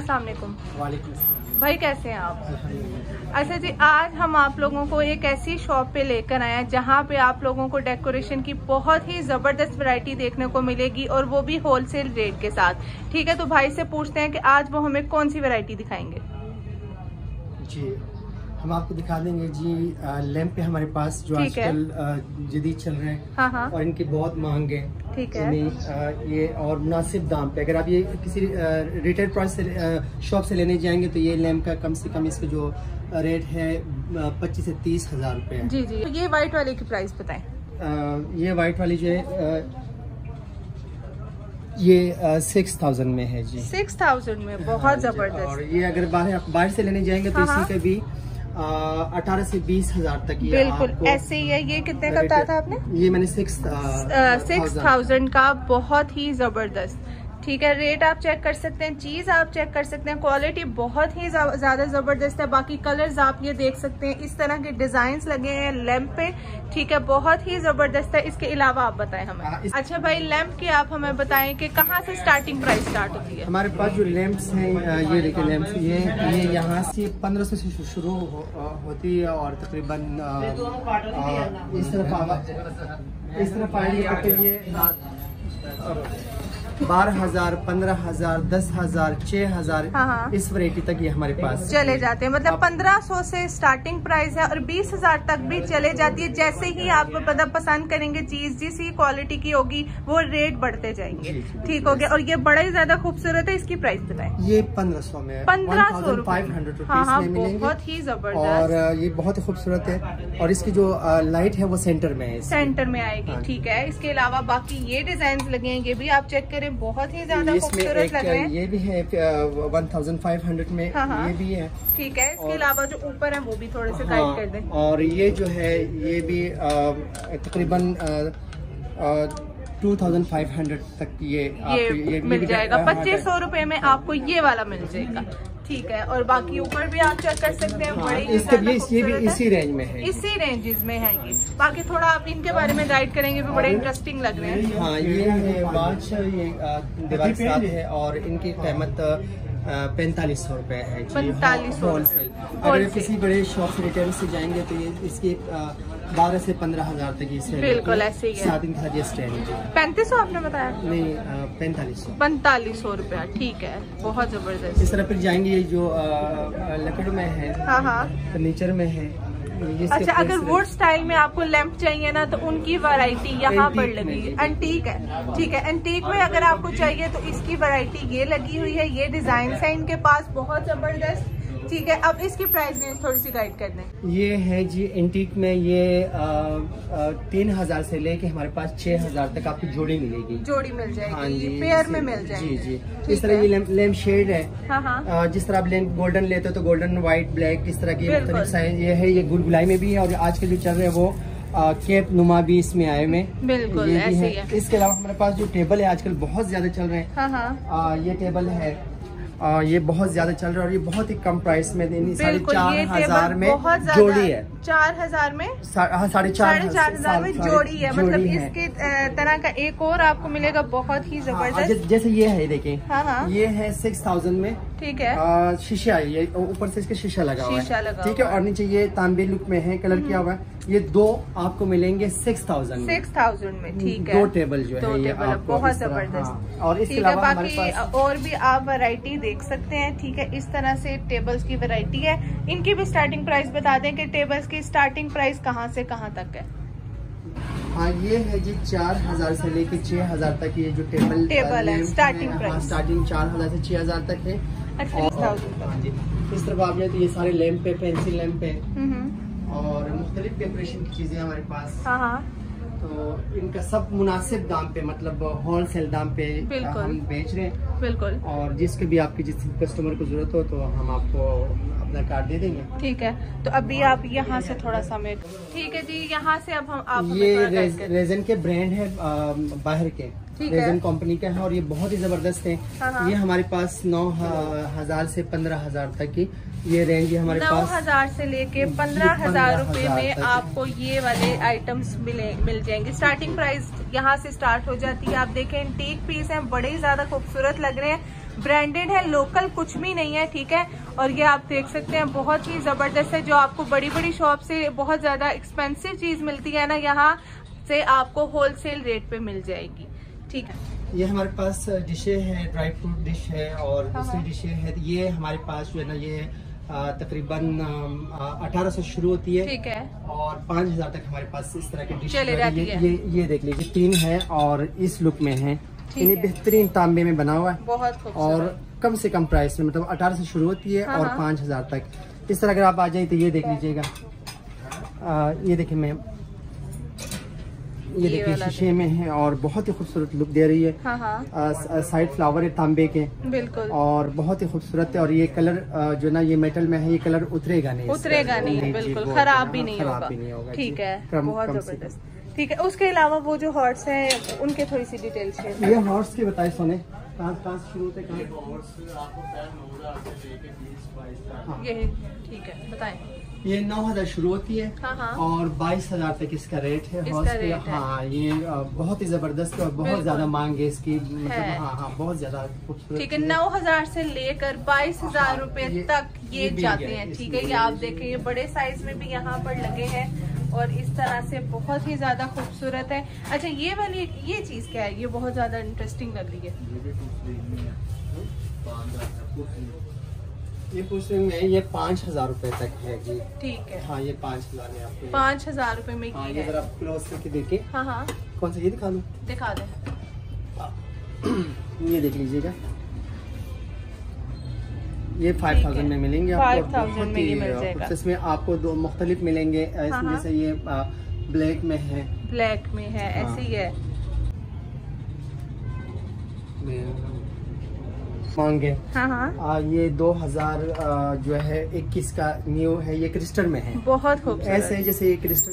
अस्सलाम वालेकुम भाई कैसे हैं आप? अच्छा जी आज हम आप लोगों को एक ऐसी शॉप पे लेकर आए हैं जहाँ पे आप लोगों को डेकोरेशन की बहुत ही ज़बरदस्त वैरायटी देखने को मिलेगी और वो भी होलसेल रेट के साथ। ठीक है तो भाई से पूछते हैं कि आज वो हमें कौन सी वैरायटी दिखाएँगे? जी हम आपको दिखा देंगे जी लैंप पे हमारे पास जो है। आजकल जदीद चल रहे हैं हाँ हाँ। और इनकी बहुत मांग है। ठीक है। ये और मुनासिब दाम पे। अगर आप ये किसी रिटेल प्राइस से शॉप से लेने जाएँगे तो ये लैंप का कम से कम इसका जो रेट है पच्चीस से तीस हज़ार रुपए। है जी जी। तो ये व्हाइट वाले की प्राइस बताएँ। ये वाइट वाली जो है ये सिक्स थाउज़ेंड में है जी। सिक्स थाउज़ेंड में बहुत हाँ जी, और ज़बरदस्त ये अगर बाहर बाहर से लेने जाएँगे तो हाँ, हाँ। इसी का भी अठारह से बीस हज़ार तक ये बिल्कुल ऐसे ही है। ये कितने का बताया था आपने? ये मैंने सिक्स सिक्स थाउज़ेंड का बहुत ही ज़बरदस्त। ठीक है रेट आप चेक कर सकते हैं चीज़ आप चेक कर सकते हैं क्वालिटी बहुत ही ज़्यादा ज़बरदस्त है। बाकी कलर्स आप ये देख सकते हैं इस तरह के डिज़ाइन लगे हैं लैम्प पे। ठीक है बहुत ही ज़बरदस्त है। इसके अलावा आप बताएँ हमें। हाँ, अच्छा भाई लैंप की आप हमें बताएँ कि कहाँ से स्टार्टिंग प्राइस स्टार्ट होती है? हमारे पास जो लैंप्स हैं ये देखिए लैंप्स ये ये यहाँ से पंद्रह सौ से शुरू हो, होती है और तकरीबन इस तरफ़ इस तरफ़ आएँगे तो ये बारह हज़ार पंद्रह हज़ार दस हज़ार छह हज़ार हाँ, हाँ। इस वैरायटी तक ये हमारे पास चले जाते हैं। मतलब पंद्रह सौ से स्टार्टिंग प्राइस है और बीस हज़ार तक भी चले जाती है। जैसे ही आप मतलब पसंद करेंगे चीज़ जिस ही क्वालिटी की होगी वो रेट बढ़ते जाएँगे। ठीक हो गया। और ये बड़ा ही ज़्यादा खूबसूरत है। इसकी प्राइस बताए। ये पंद्रह सौ में पंद्रह सौ फाइव हंड्रेड हाँ हाँ बहुत ही ज़बरदस्त। और ये बहुत ही खूबसूरत है। और इसकी जो लाइट है वो सेंटर में है सेंटर में आएगी। ठीक है। इसके अलावा बाकी ये डिज़ाइन लगे हैं ये भी आप चेक करें बहुत ही ज़्यादा खूबसूरत लग रहे हैं। ये भी है वन थाउज़ेंड फाइव हंड्रेड में हाँ, हाँ। ये भी है। ठीक है इसके अलावा जो ऊपर है वो भी थोड़े से गाइड कर दें। हाँ, और ये जो है ये भी तकरीबन टू थाउज़ेंड फाइव हंड्रेड तक ये ये, ये मिल जाएगा। हाँ, पच्चीस सौ रूपए में आपको ये वाला मिल जाएगा। ठीक है और बाकी ऊपर भी आप चेक कर सकते हैं हाँ, बड़ी इसके ये ये भी इसी रेंज में है। इसी रेंजेस में है ये। बाकी थोड़ा आप इनके बारे में गाइड करेंगे भी बड़े इंटरेस्टिंग लग रहे हैं। हाँ ये है वॉच ये दीवार के साथ है और इनकी कीमत पैंतालीस सौ रुपए है पैंतालीस 4500 होलसेल अगर किसी बड़े शॉप से रिटेल से जाएँगे तो ये इसकी बारह से पंद्रह हज़ार तक सेल बिल्कुल ऐसे ही है। इनके साथ ये पैंतीस सौ आपने बताया? नहीं पैंतालीस सौ। पैंतालीस सौ रूपया ठीक है बहुत ज़बरदस्त। इस तरह फिर जाएँगे जो लकड़ में है हाँ हाँ। फर्नीचर में है अच्छा अगर वुड स्टाइल में आपको लैंप चाहिए ना तो उनकी वैरायटी यहाँ पर लगी। है एंटीक है ठीक है। एंटीक में अगर आपको चाहिए तो इसकी वैरायटी ये लगी हुई है। ये डिज़ाइन है इनके पास बहुत ज़बरदस्त ठीक है अब इसकी प्राइस रेंज थोड़ी सी गाइड कर दें। ये है जी एंटीक में ये तीन हज़ार से लेके हमारे पास छह हज़ार तक आपको जोड़ी मिलेगी। जोड़ी मिल हाँ जाएगी जी पेयर में मिल जाएगी। जी। जी इस तरह है। ये लैम्प लैम्प शेड है। हाँ हाँ। जिस तरह आप लैम्प गोल्डन लेते हो तो गोल्डन व्हाइट ब्लैक इस तरह की। मुख्तलिफ़ साइज़ ये है ये गुल गुलाई में भी है और आजकल जो चल रहे हैं वो अ, केप नुमा भी इसमें आए हुए बिल्कुल, ऐसे है। ही है। इसके अलावा हमारे पास जो टेबल है आजकल बहुत ज़्यादा चल रहे हैं। हाँ हाँ। ये टेबल है अ, ये बहुत ज़्यादा चल रहा है और ये बहुत ही कम प्राइस में साढ़े चार हज़ार में बहुत जोड़ी है। चार हज़ार में हाँ, साढ़े चार साढ़े चार हज़ार में जोड़ी है। जोड़ी मतलब है। इसके तरह का एक और आपको मिलेगा बहुत ही हाँ, ज़बरदस्त। जैसे- जैसे ये है देखिए। हाँ हाँ। ये है सिक्स थाउज़ेंड में। ठीक है। शीशा है ये ऊपर से इसका शीशा लगा हुआ है। शीशा लगा ठीक है है। और नीचे ये तांबे लुक में है कलर किया हुआ है। ये दो आपको मिलेंगे सिक्स थाउज़ेंड सिक्स थाउज़ेंड में ठीक है। दो टेबल जो दो है ये आपको बहुत ज़बरदस्त। हाँ, और इसके है अलावा बाकी पास और भी आप वैरायटी देख सकते हैं ठीक है। इस तरह से टेबल्स की वैरायटी है। इनकी भी स्टार्टिंग प्राइस बता दें कि टेबल्स की स्टार्टिंग प्राइस कहाँ से कहाँ तक है। हाँ ये है जी चार हज़ार से लेके छह हज़ार तक ये जो टेबल टेबल है, स्टार्टिंग हाँ, स्टार्टिंग चार हज़ार से छह हज़ार तक है। अच्छा और- 6,000 हाँ जी इस तरफ़ आप जाए तो ये सारे लैम्प है पेंसिल लैम्प पे हम्म, हम्म। और मुख्तलिफ़ डेकोरेशन की चीज़ें हमारे पास। हाँ हाँ। तो इनका सब मुनासिब दाम पे मतलब होल सेल दाम पे। हम बेच रहे हैं। बिल्कुल। और जिसके भी आपकी जिस कस्टमर को ज़रूरत हो तो हम आपको अपना कार्ड दे देंगे। ठीक है। तो अभी आप यहाँ से थोड़ा सा मेरे ठीक है जी यहाँ से अब हम आप ये रेज, रेजन के ब्रांड है आ, बाहर के। रेजन कंपनी का है और ये बहुत ही ज़बरदस्त है। हाँ, हाँ। ये हमारे पास नौ हज़ार से पंद्रह हज़ार तक की ये रेंज है हमारे नौ पास हज़ार से लेके पंद्रह हज़ार रूपए में आपको ये वाले आइटम्स मिले मिल जाएँगे। स्टार्टिंग प्राइस यहाँ से स्टार्ट हो जाती है। आप देखें टीक पीस हैं बड़े ही ज़्यादा खूबसूरत लग रहे हैं। ब्रांडेड है लोकल कुछ भी नहीं है ठीक है? और ये आप देख सकते हैं बहुत ही ज़बरदस्त है जो आपको बड़ी बड़ी शॉप से बहुत ज़्यादा एक्सपेंसिव चीज़ मिलती है ना यहाँ से आपको होलसेल रेट पे मिल जाएगी ठीक है? ये हमारे पास डिशे है ड्राई फ्रूट डिश है और हाँ, दूसरी हाँ। डिशे है। ये हमारे पास जो है ना ये तकरीबन अठारह सौ शुरू होती है ठीक है। और पाँच हज़ार तक हमारे पास इस तरह के डिश चले। ये, है। ये ये देख लीजिए तीन है और इस लुक में है। इन्हें बेहतरीन तांबे में बना हुआ है बहुत और कम से कम प्राइस में मतलब अठारह से शुरू होती है हाँ, और हाँ। पाँच हज़ार तक। इस तरह अगर आप आ जाए तो ये देख लीजिएगा। ये देखिए मैम ये देखिए शीशे में है और बहुत ही खूबसूरत लुक दे रही है। हाँ हाँ। साइड फ्लावर है तांबे के। बिल्कुल। और बहुत ही खूबसूरत है और ये कलर जो ना ये मेटल में है ये कलर उतरेगा नहीं उतरेगा नहीं बिल्कुल। खराब भी नहीं खराब होगा। भी नहीं होगा ठीक है बहुत ज़बरदस्त। ठीक है उसके अलावा वो जो हॉर्स है उनके थोड़ी सी डिटेल्स है ये हॉर्स की बताए सोने। कहाँ कहाँ से शुरू होते हैं, कहाँ हाँ। ये ठीक है बताएँ ये नौ हज़ार शुरू होती है हाँ हाँ और बाईस हज़ार तक इसका रेट है इसका रेट है। हाँ ये बहुत ही ज़बरदस्त है और बहुत। ज़्यादा मांग है इसकी मतलब है। हाँ हाँ बहुत ज़्यादा खूबसूरत ठीक है नौ हज़ार से लेकर बाईस हज़ार हाँ, रूपए तक ये ये जाते हैं ठीक है ये आप देखें ये बड़े साइज़ में भी यहाँ पर लगे हैं और इस तरह से बहुत ही ज़्यादा खूबसूरत है। अच्छा ये वाली ये चीज़ क्या है? ये बहुत ज़्यादा इंटरेस्टिंग लग रही है। ये पूछ रहे ये पाँच हज़ार रूपए तक है जी। ठीक है। हाँ ये पाँच हज़ार है आपको। पाँच हज़ार रूपए में हाँ ये है जरा क्लोज करके देखिए हाँ हाँ। कौन सा? ये दिखा दूँ? दिखा दे। ये देख लीजिएगा। ये फाइव थाउज़ेंड में मिलेंगे आपको। में ये मिल जाएगा। इसमें आपको दो मुख्तलिफ़ मिलेंगे। इसमें हाँ, जैसे ये ब्लैक में है। ब्लैक में है हाँ। ऐसे ही है। मांगे। हाँ हाँ। आ, ये 2000 आ, जो है 21 का न्यू है ये क्रिस्टल में है। बहुत खूब ऐसे जैसे ये क्रिस्टल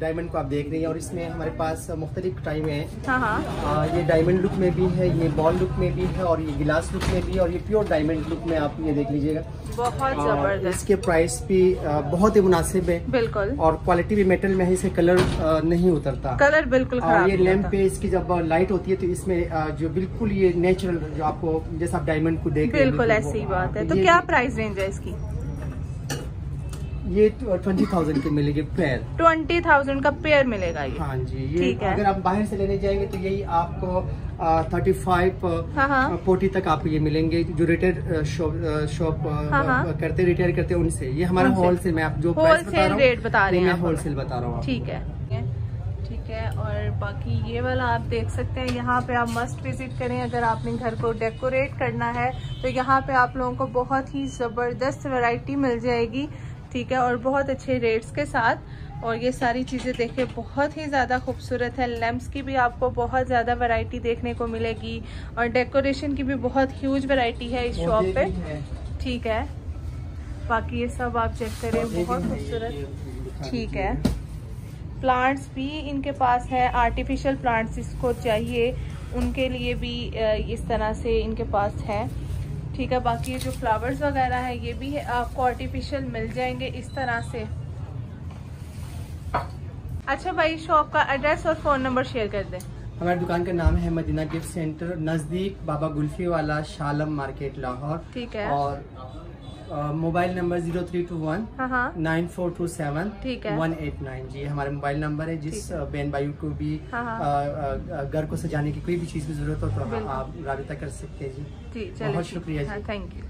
डायमंड को आप देख रही हैं और इसमें हमारे पास मुख्तलिफ़ टाइम है। हाँ हाँ। ये डायमंड लुक में भी है ये बॉल लुक में भी है और ये गिलास लुक में भी है और ये प्योर डायमंड लुक में आप ये देख लीजिएगा। बहुत ज़बरदस्त। इसके प्राइस भी बहुत ही मुनासिब है बिल्कुल। और क्वालिटी भी मेटल में है इसे कलर नहीं उतरता। कलर बिल्कुल खराब और ये होता। पे इसकी जब लाइट होती है तो इसमें जो बिल्कुल ये नेचुरल जो आपको जैसा आप डायमंड को देख बिल्कुल ऐसी ही बात है तो क्या प्राइस रेंज है इसकी? ये ट्वेंटी थाउज़ेंड के मिलेगी पेयर ट्वेंटी थाउज़ेंड का पेयर मिलेगा ये। हाँ जी ये। अगर आप बाहर से लेने जाएँगे तो यही आपको थर्टी फाइव फोर्टी तक आपको ये मिलेंगे जो रिटेल शॉप शॉप हाँ, हाँ। करते रिटेल करते हैं उनसे। ये हमारा होलसेल में आप जो होलसेल रेट बता रहे हैं होलसेल बता रहा हूँ ठीक है। ठीक है और बाकी ये वाला आप देख सकते हैं यहाँ पे आप मस्ट विज़िट करें अगर आपने घर को डेकोरेट करना है तो यहाँ पे आप लोगों को बहुत ही ज़बरदस्त वैरायटी मिल जाएगी। ठीक है और बहुत अच्छे रेट्स के साथ। और ये सारी चीज़ें देखिए बहुत ही ज़्यादा खूबसूरत है। लैम्प्स की भी आपको बहुत ज़्यादा वैरायटी देखने को मिलेगी। और डेकोरेशन की भी बहुत ह्यूज वैरायटी है इस शॉप पे। ठीक है। बाकी ये सब आप चेक करें बहुत खूबसूरत। ठीक है। प्लांट्स भी इनके पास है आर्टिफिशियल प्लांट्स इसको चाहिए। उनके लिए भी इस तरह से इनके पास है। ठीक है बाकी ये जो फ्लावर्स वगैरह है ये भी है, आपको आर्टिफिशियल मिल जाएँगे इस तरह से। अच्छा भाई शॉप का एड्रेस और फ़ोन नंबर शेयर कर दे। हमारी दुकान का नाम है मदीना गिफ्ट सेंटर नज़दीक बाबा गुल्फी वाला शालम मार्केट लाहौर। ठीक है। और mobile number zero three two one हाँ हाँ। नाइन फोर टू सेवन ठीक है। One eight nine. जी हमारे मोबाइल नंबर है जिस बहन भाई को भी हाँ, घर को सजाने की कोई भी चीज़ की ज़रूरत हो तो आप रबता कर सकते हैं जी। जी बहुत शुक्रिया जी। Thank you.